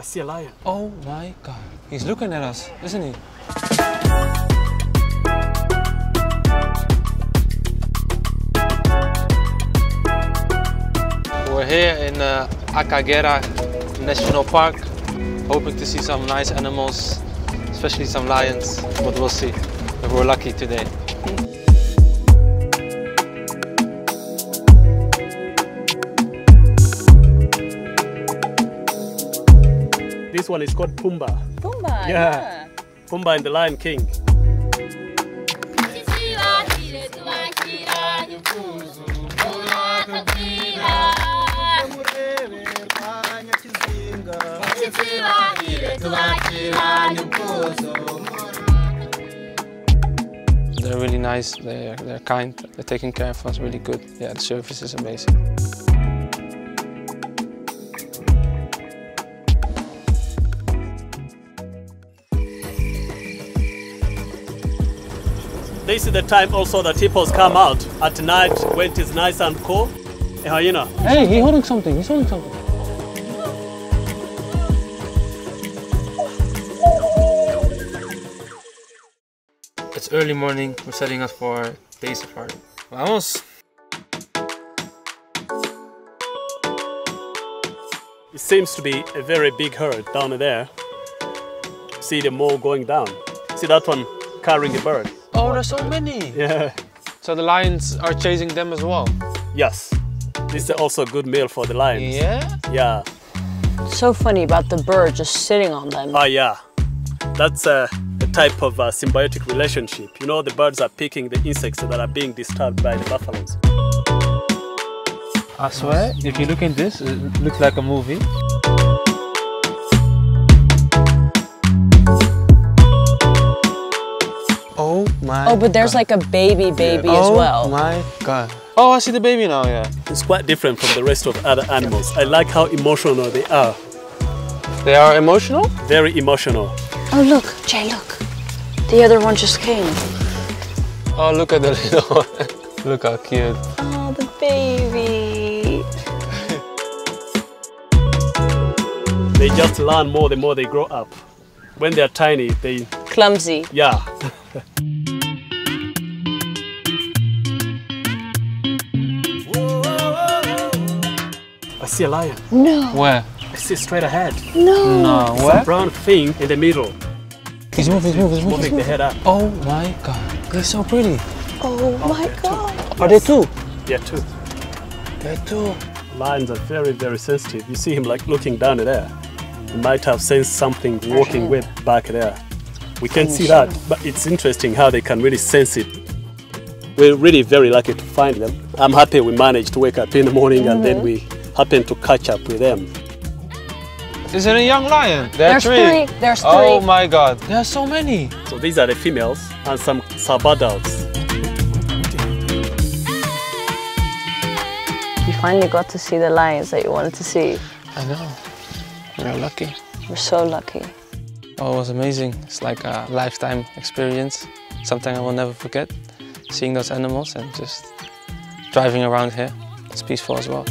I see a lion. Oh my god. He's looking at us, isn't he? We're here in uh, Akagera National Park, hoping to see some nice animals, especially some lions, but we'll see if we're lucky today. This one is called Pumba. Pumbaa. Yeah. Pumba and the Lion King. They're really nice, they're, they're kind, they're taking care of us really good. Yeah, the service is amazing. This is the time also that hippos come out at night when it is nice and cool. A hyena. Hey, he's holding something, he's holding something. It's early morning, we're setting up for day safari. Vamos! It seems to be a very big herd down there. See the mole going down. See that one carrying a bird. Oh, there's so many! Yeah. So the lions are chasing them as well? Yes. This is also a good meal for the lions. Yeah? Yeah. So funny about the bird just sitting on them. Ah, yeah. That's a, a type of uh, symbiotic relationship. You know, the birds are picking the insects that are being disturbed by the buffaloes. I swear, if you look in this, it looks like a movie. My oh, but there's like a baby baby as oh well. my god. Oh, I see the baby now, yeah. It's quite different from the rest of other animals. I like how emotional they are. They are emotional? Very emotional. Oh, look, Jay, look. The other one just came. Oh, look at the little one. look how cute. Oh, the baby. They just learn more the more they grow up. When they're tiny, they, Clumsy. yeah. see a lion. No, Where? I see straight ahead. no. No, Some where? brown thing in the middle, He's moving, he's moving, he's moving. moving the head up. Oh my god. They're so pretty. Oh, oh my god. Are they two? Yeah, two. They're two. Lions are very, very sensitive. You see him like looking down there. He might have sensed something walking with back there. We can't see that, but it's interesting how they can really sense it. We're really very lucky to find them. I'm happy we managed to wake up in the morning and then mm-hmm. we happened to catch up with them. Is it a young lion? There are There's three. There's three. Oh my god. There are so many. So these are the females and some sub adults. You finally got to see the lions that you wanted to see. I know. We're lucky. We're so lucky. Oh, it was amazing. It's like a lifetime experience. Something I will never forget. Seeing those animals and just driving around here. It's peaceful as well.